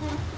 嗯